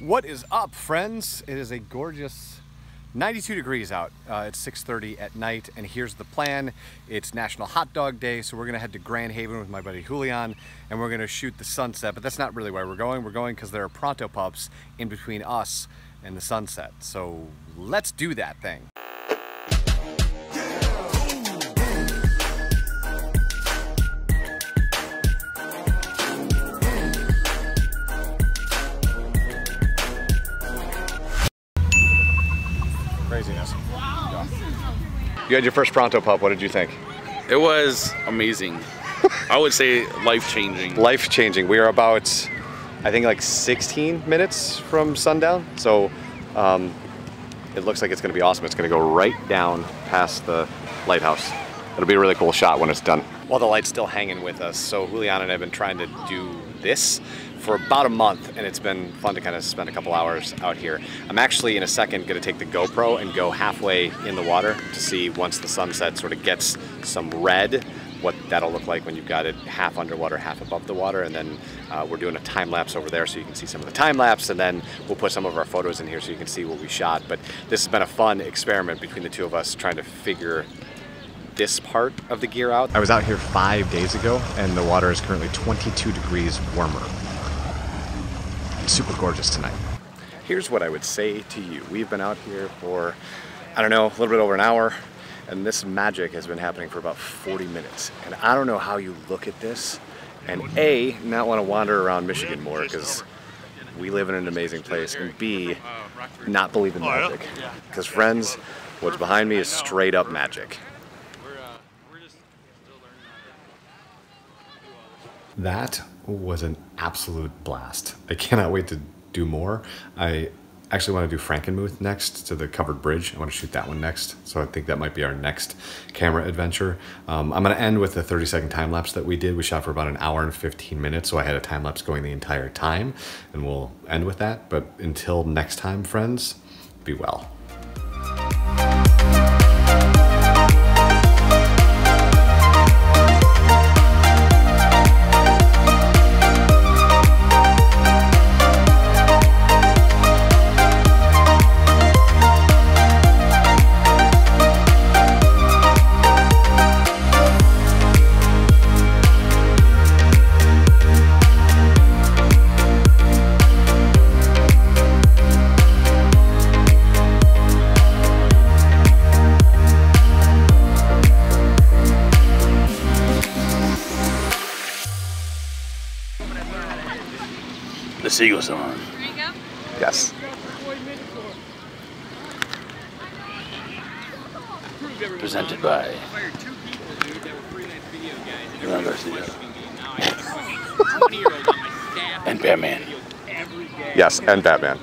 What is up, friends? It is a gorgeous 92 degrees out. Uh, it's 6.30 at night, and here's the plan. It's National Hot Dog Day, so we're gonna head to Grand Haven with my buddy Julian, and we're gonna shoot the sunset, but that's not really why we're going. We're going because there are pronto pups in between us and the sunset. So let's do that thing. Craziness. You had your first pronto pup. What did you think? It was amazing. I would say life changing. Life changing. We are about, I think, like 16 minutes from sundown. So um, it looks like it's going to be awesome. It's going to go right down past the lighthouse. It'll be a really cool shot when it's done. While the light's still hanging with us, so Julian and I have been trying to do this for about a month and it's been fun to kind of spend a couple hours out here. I'm actually in a second going to take the GoPro and go halfway in the water to see once the sunset sort of gets some red what that'll look like when you've got it half underwater, half above the water. And then uh, we're doing a time lapse over there so you can see some of the time lapse. And then we'll put some of our photos in here so you can see what we shot. But this has been a fun experiment between the two of us trying to figure this part of the gear out. I was out here five days ago and the water is currently 22 degrees warmer super gorgeous tonight. Here's what I would say to you. We've been out here for, I don't know, a little bit over an hour, and this magic has been happening for about 40 minutes. And I don't know how you look at this and A, not want to wander around Michigan more because we live in an amazing place, and B, not believe in magic. Because friends, what's behind me is straight up magic. That was an absolute blast. I cannot wait to do more. I actually want to do Frankenmuth next to the covered bridge. I want to shoot that one next. So I think that might be our next camera adventure. Um, I'm going to end with the 30 second time lapse that we did. We shot for about an hour and 15 minutes. So I had a time lapse going the entire time and we'll end with that. But until next time, friends, be well. The Seagull song. Here you go. Yes. Presented by Ron Garcia. and Batman. Yes, and Batman.